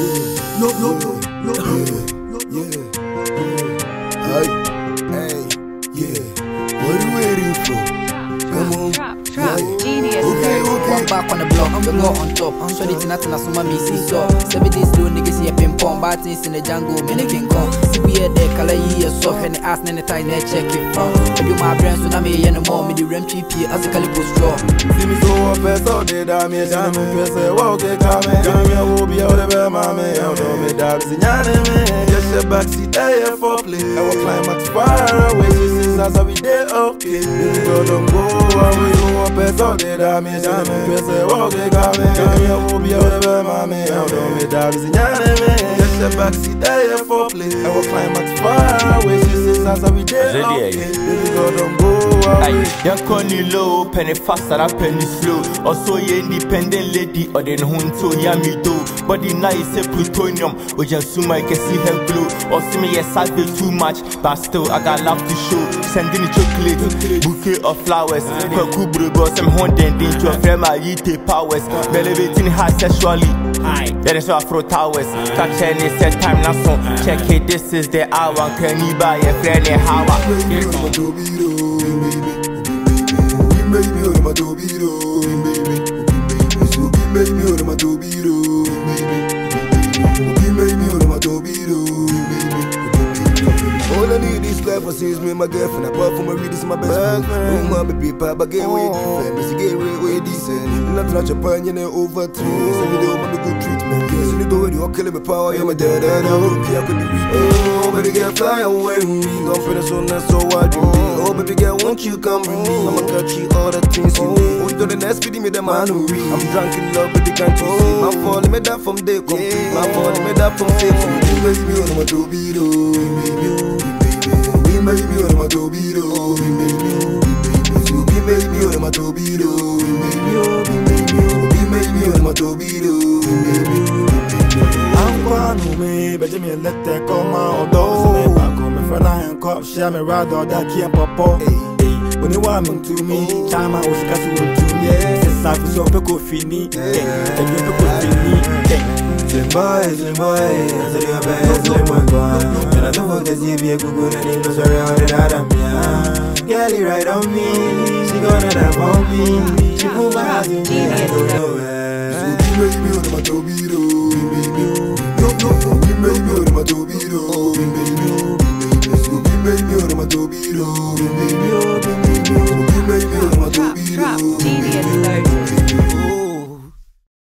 No, no, no, no, no, Yeah, hey, hey, yeah. What are you waiting for? Come on, Trap, trap, Okay, okay. One back on the block, the go on top. I'm sure it's not enough, so my missy so. Seven days slow niggas here ping pong, bad things in the jungle, many king kong. See we at there, color ye a soft, and the ass and the tie, net check it from. I do my brain, so now me and the more, me the rem TP, as a calico straw. See me so up so eh, they damn me, damn me, press it, walk it, come in, come here, we'll be out of bed, mommy, out of me, dog, see, yana me, just your backseat, there, for play, I will climax far away, says, as we day, okay, baby, girl, don't go away, so up and so they damn me, damn me, press it, walk it, come in, come here, we'll be out of bed, mommy, out of me, dog, see, yana me, your backseat, there, for play, I will climax far as we Ready, okay, baby, girl, don't go away. Aye, young Connie low, penny fast, and a penny slow. Also, ye independent lady, or then hunto, yummy do. Body nice, a plutonium, just soon I can see her glow. See me, yes, I too much, but still, I got love to show. Sending chocolate, bouquet of flowers. Kwaku bro, some haunting, into a friend, I eat powers. Elevating her sexually. Aye, that is why Afro Towers. Catch any set time, now so check it. This is the hour. Can you buy a friend? How I All I need is life for since me and my girlfriend. Apart from my readers, my best friend. Oh, my baby, papa, get away different. Missy, get away, way decent. Not like Japan, you know, over two. So we do want good treatment. Yes, you know, when you're killing me power, you're my dad, and oh. I hope you could read. Oh, baby, girl, fly away with me. Don't finish on that, so why do? Oh, baby, girl, won't you come with me? I'ma catch you all the things you need. Oh, you the next video, me the man who read. I'm drunk in love with the country. Oh, my fault, me that from day come. My fault, me that from say from you. Baby, me on my dobido. Baby, baby, on my dobido. Baby, baby, on my dobido. Baby, baby, on my dobido. Ankwanu me, beje me let that come out though. Me back on me friend I ain't cop, share me rather that key popo. When you want me to me, chama usika su to me. Sesa fi so pe ko fini, eh, te bi pe ko fini, eh. Slim boy, slim boy, Flimba, flimba, ziliyo pesa limwagwa Tena tuko kesi bie kukuna ni nusori hori dadamia Girl, right on me, she gonna dab on me She put my house in me, I don't know where So be baby, on my tobiro